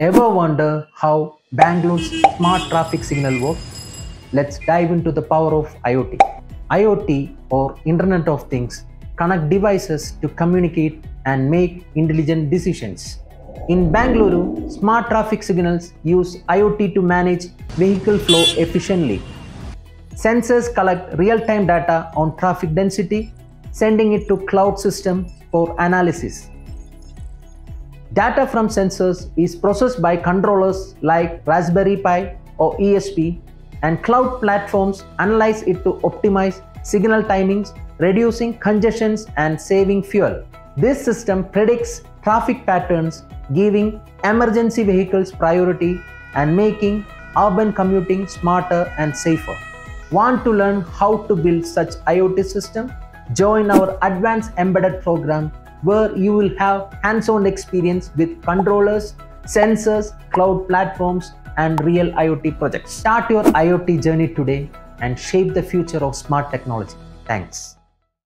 Ever wonder how Bangalore's smart traffic signal works? Let's dive into the power of IoT. IoT or Internet of Things connect devices to communicate and make intelligent decisions. In Bangalore, smart traffic signals use IoT to manage vehicle flow efficiently. Sensors collect real-time data on traffic density, sending it to cloud system for analysis. Data from sensors is processed by controllers like Raspberry Pi or ESP and cloud platforms analyze it to optimize signal timings, reducing congestions and saving fuel. This system predicts traffic patterns, giving emergency vehicles priority and making urban commuting smarter and safer. Want to learn how to build such IoT system? Join our advanced embedded program where you will have hands-on experience with controllers, sensors, cloud platforms, and real IoT projects. Start your IoT journey today and shape the future of smart technology. Thanks.